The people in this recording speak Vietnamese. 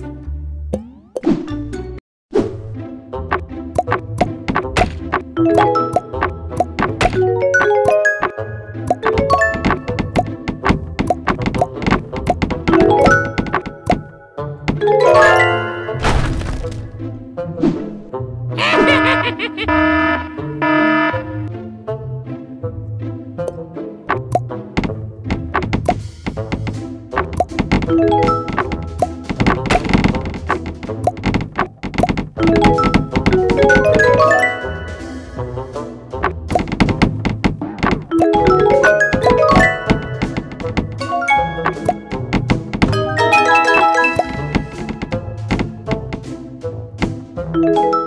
you you